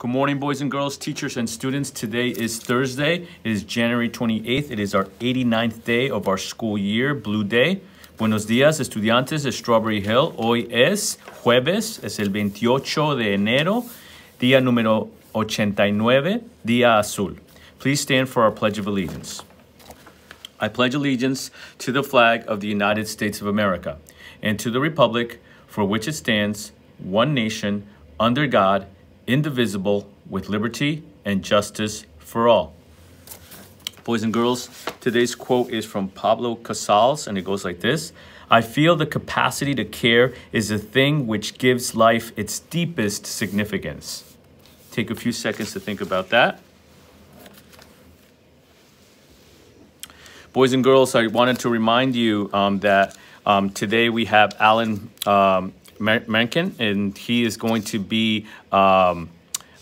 Good morning, boys and girls, teachers and students. Today is Thursday. It is January 28th. It is our 89th day of our school year, Blue Day. Buenos días, estudiantes de Strawberry Hill. Hoy es jueves, es el 28 de enero, día número 89, día azul. Please stand for our Pledge of Allegiance. I pledge allegiance to the flag of the United States of America and to the republic for which it stands, one nation, under God, indivisible, with liberty and justice for all. Boys and girls, today's quote is from Pablo Casals, and it goes like this I feel the capacity to care is a thing which gives life its deepest significance. Take a few seconds to think about that. Boys and girls, I wanted to remind you um, that um, today we have Alan um, Menken, and he is going to be um,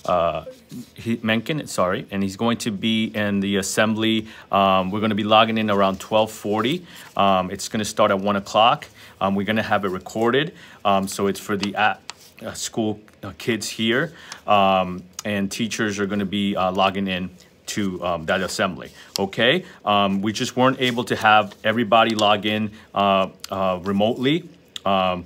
uh, he, Menken, sorry, and he's going to be in the assembly. Um, we're going to be logging in around 12:40. Um, it's going to start at one o'clock. Um, we're going to have it recorded, um, so it's for the at, uh, school uh, kids here, um, and teachers are going to be uh, logging in to um, that assembly. Okay, um, we just weren't able to have everybody log in uh, uh, remotely. Um,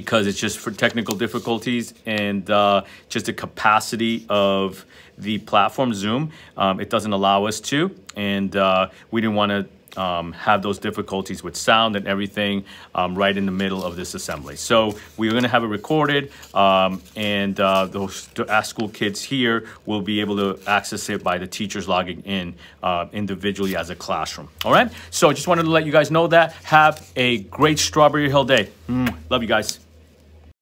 because it's just for technical difficulties and uh, just the capacity of the platform Zoom. Um, it doesn't allow us to, and uh, we didn't want to um, have those difficulties with sound and everything um, right in the middle of this assembly. So we're going to have it recorded, um, and uh, those Ask School kids here will be able to access it by the teachers logging in uh, individually as a classroom. All right. So I just wanted to let you guys know that. Have a great Strawberry Hill day. Mm, love you guys.